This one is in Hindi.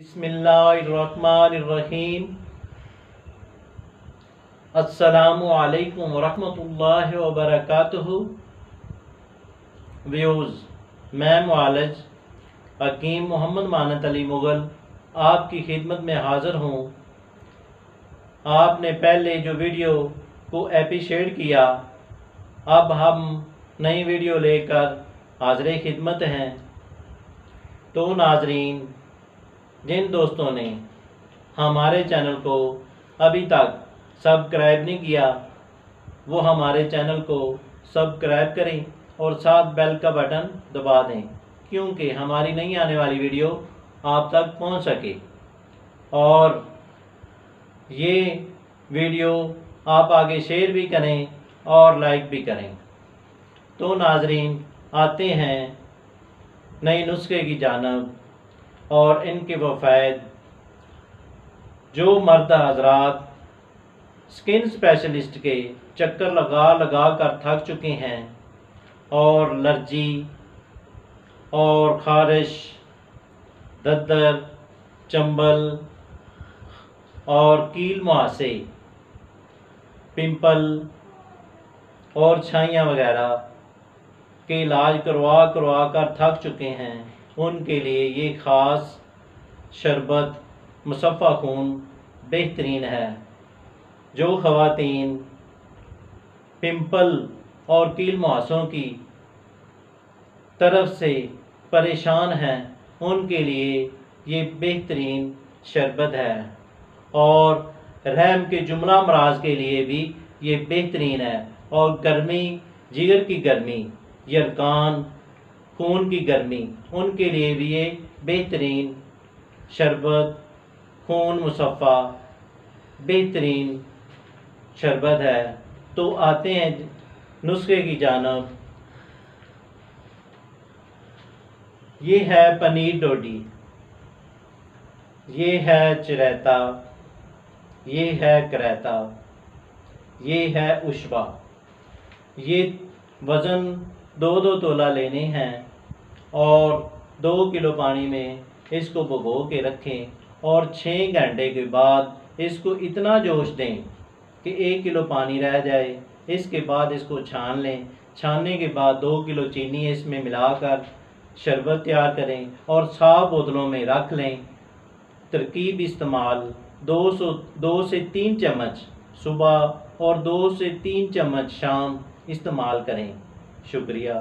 बिस्मिल्लाहिर्रहमानिर्रहीम। अस्सलामु अलैकुम वरहमतुल्लाहि व्यूज़ मैं मालज हकीम मोहम्मद मानत अली मुग़ल आपकी खिदमत में हाज़िर हूँ। आपने पहले जो वीडियो को अप्रिशिएट किया, अब हम नई वीडियो लेकर हाजिर खिदमत हैं। तो नाजरीन जिन दोस्तों ने हमारे चैनल को अभी तक सब्सक्राइब नहीं किया, वो हमारे चैनल को सब्सक्राइब करें और साथ बेल का बटन दबा दें, क्योंकि हमारी नई आने वाली वीडियो आप तक पहुँच सके। और ये वीडियो आप आगे शेयर भी करें और लाइक भी करें। तो नाजरीन, आते हैं नए नुस्खे की जानब और इनके वफ़ायद जो मर्द हजरात स्किन स्पेशलिस्ट के चक्कर लगा लगा कर थक चुके हैं और लर्जी और खारिश, दद्दर, चंबल और कील मुहासे, पिंपल और छाइयाँ वगैरह के इलाज करवा करवा कर थक चुके हैं। उनके लिए ये ख़ास शरबत मुसफ़ा खून बेहतरीन है। जो ख़वातीन, पिंपल और कील मुहासों की तरफ़ से परेशान हैं, उनके लिए ये बेहतरीन शरबत है। और रहम के जुमला मराज के लिए भी ये बेहतरीन है। और गर्मी, जिगर की गर्मी, यरकान खून की गर्मी उनके लिए भी ये बेहतरीन शरबत, खून मुसफ़ा बेहतरीन शरबत है। तो आते हैं नुस्खे की जानब। ये है पनीर डोडी, ये है चरैता, ये है करैता, ये है उशबा। ये वज़न दो दो तोला लेने हैं और दो किलो पानी में इसको भगो के रखें और छः घंटे के बाद इसको इतना जोश दें कि एक किलो पानी रह जाए। इसके बाद इसको छान लें। छानने के बाद दो किलो चीनी इसमें मिलाकर शरबत तैयार करें और साफ़ बोतलों में रख लें। तरकीब इस्तेमाल दो सौ, दो से तीन चम्मच सुबह और दो से तीन चम्मच शाम इस्तेमाल करें। शुक्रिया।